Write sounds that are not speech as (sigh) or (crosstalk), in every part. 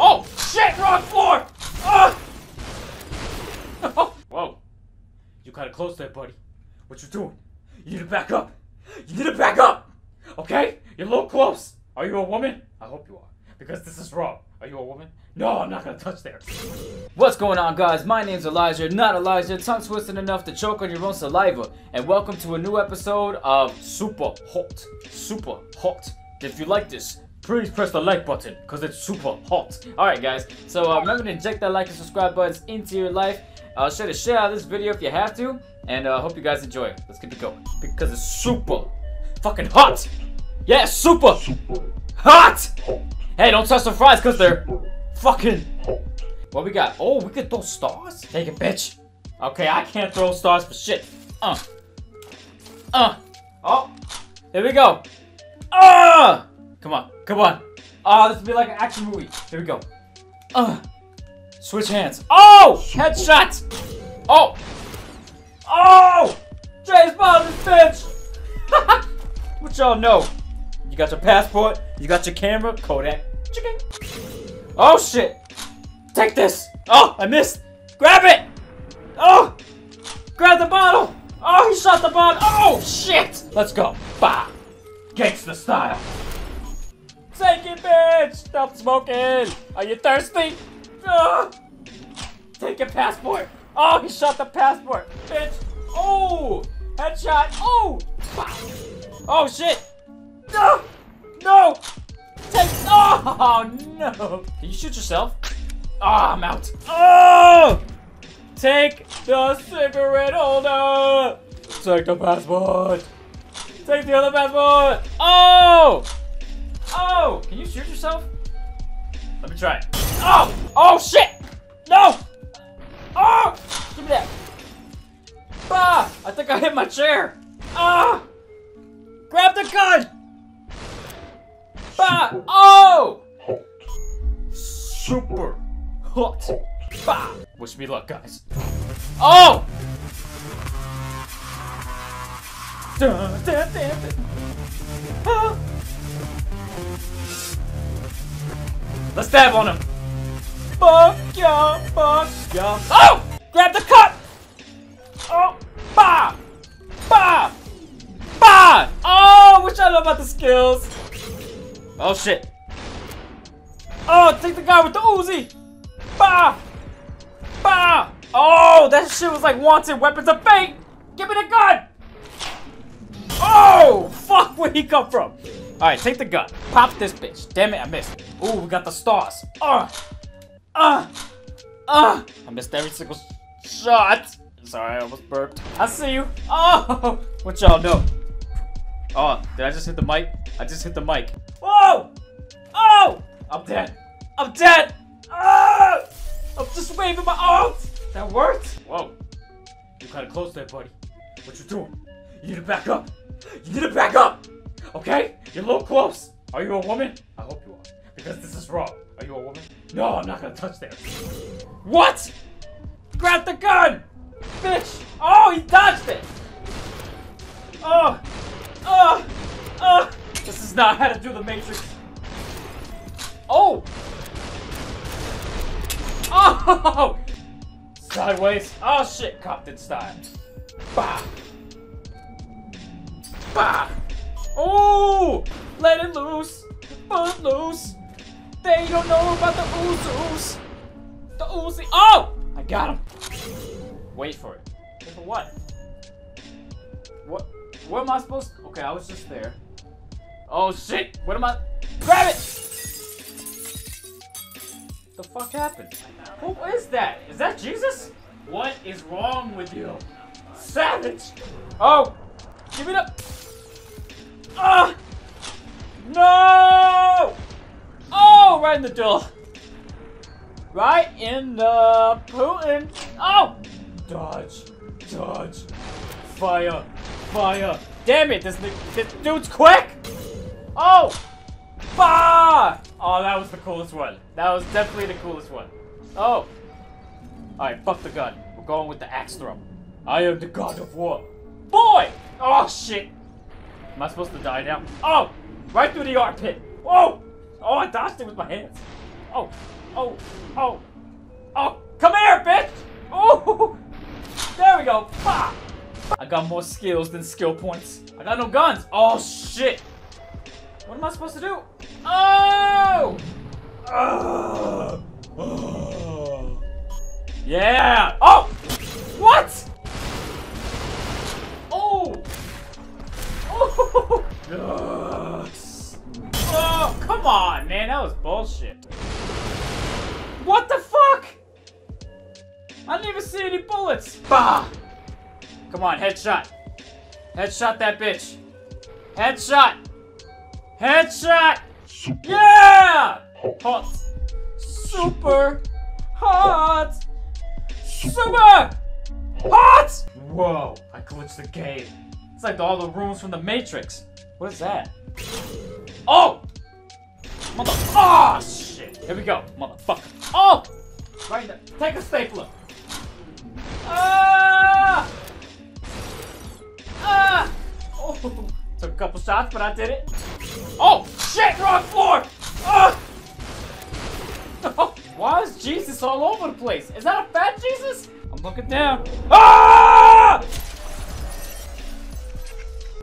Oh, shit, wrong floor! Ah! (laughs) Whoa. You kinda close there, buddy. What you doing? You need to back up. You need to back up! Okay? You're a little close. Are you a woman? I hope you are. Because this is wrong. Are you a woman? No, I'm not gonna touch there. What's going on, guys? My name's Elijah, not Elijah, tongue twisted enough to choke on your own saliva. And welcome to a new episode of Super Hot. Super Hot. If you like this, please press the like button, because it's super hot. Alright, guys. So uh, remember to inject that like and subscribe buttons into your life. Uh, share the shit out of this video if you have to. And I uh, hope you guys enjoy it. Let's get it going. Because it's super fucking hot. Yeah, super, hot. Hey, don't touch the fries because they're fucking. What we got? Oh, we can throw stars? Take it, bitch. Okay, I can't throw stars for shit. Uh. Uh. Oh. Here we go. Ah! Come on, come on. Ah, this will be like an action movie. Here we go. Uh. Switch hands. Oh! Headshot! Oh! Oh! James Bond, this bitch! (laughs) what y'all know? You got your passport, you got your camera, Kodak. Chicken. Oh shit! Take this! Oh, I missed! Grab it! Oh! Grab the bottle! Oh, he shot the bottle! Oh shit! Let's go. Bah! Gangsta style. Bitch! Stop smoking! Are you thirsty? Ah! Take your passport! Oh, he shot the passport! Bitch! Oh! Headshot! Oh! Oh shit! No! No! Take. Oh no! Can you shoot yourself? Ah, oh, I'm out. Oh! Take the cigarette holder. Take the passport. Take the other passport. Oh! Oh! Can you shoot yourself? Let me try. Oh! Oh shit! No! Oh! Give me that. Ah! I think I hit my chair. Ah! Grab the gun! Bah! Oh! Super hot. Bah! Wish me luck, guys. Oh! Dun, dun, dun, dun. Ah. Let's stab on him. Fuck ya, fuck ya. Oh! Grab the cut! Oh! Bah! Bah! Bah! Oh, wish I know about the skills. Oh shit. Oh, take the guy with the Uzi! Bah! Bah! Oh, that shit was like wanted weapons of fate! Give me the gun! Oh! Fuck, where'd he come from? Alright, take the gun. Pop this bitch. Damn it, I missed. Ooh, we got the stars. Uh! Uh! Uh! I missed every single shot. Sorry, I almost burped. I see you. Oh! (laughs) What y'all know? Oh, did I just hit the mic? I just hit the mic. Whoa! Oh! I'm dead. I'm dead! Ah! I'm just waving my arms! That worked? Whoa. You're kinda close there, buddy. What you doing? You need to back up. You need to back up! Okay? You're a little close. Are you a woman? I hope you are. Because this is wrong. Are you a woman? No, I'm not gonna touch there. What? Grab the gun! Bitch! Oh, he dodged it! Oh! Oh! Oh! This is not how to do the Matrix. Oh! Oh! Sideways. Oh shit, Compton style. Bah! Bah! Oh! Let it loose! Foot loose! They don't know about the Uzus! The Uzi. Oh! I got him! Wait for it. Wait for what? What? What am I supposed to? Okay, I was just there. Oh shit! What am I? Grab it! The fuck happened? Who is that? Is that Jesus? What is wrong with you? Savage! Oh! Give it up! Right in the door! Right in the Putin! Oh! Dodge! Dodge! Fire! Fire! Damn it! This, this dude's quick! Oh! Bah! Oh, that was the coolest one. That was definitely the coolest one. Oh! Alright, fuck the gun. We're going with the axe throw. I am the god of war. Boy! Oh, shit! Am I supposed to die now? Oh! Right through the armpit! Whoa! Oh, I dodged it with my hands. oh, oh, oh, oh, come here, bitch! Oh, there we go. Bah! I got more skills than skill points. I got no guns. Oh shit! What am I supposed to do? Oh! Oh. Yeah! Oh! Bullshit. What the fuck? I didn't even see any bullets. Bah! Come on, headshot. Headshot that bitch. Headshot. Headshot. Yeah! Hot. Super hot. Super hot. Whoa! I glitched the game. It's like all the rooms from the Matrix. What is that? Oh! Mother. Oh shit! Here we go, motherfucker. Oh! Right there. Take a stapler. Ah! Ah! Oh! (laughs) Took a couple shots, but I did it. Oh shit! Wrong floor. Ah! (laughs) Why is Jesus all over the place? Is that a fat Jesus? I'm looking down. Ah!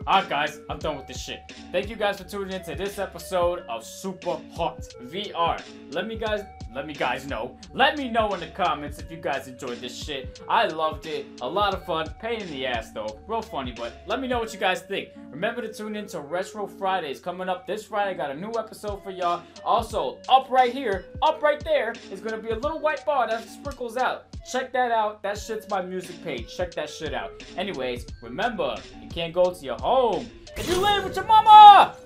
Alright guys, I'm done with this shit. Thank you guys for tuning in to this episode of Super Hot VR. Let me guys let me guys know. Let me know in the comments if you guys enjoyed this shit. I loved it. A lot of fun. Pain in the ass though. Real funny, but let me know what you guys think. Remember to tune in to Retro Fridays coming up this Friday. Got a new episode for y'all. Also, up right here, up right there is gonna be a little white bar that sprinkles out. Check that out. That shit's my music page. Check that shit out. Anyways, remember, you can't go to your home if you live with your mama!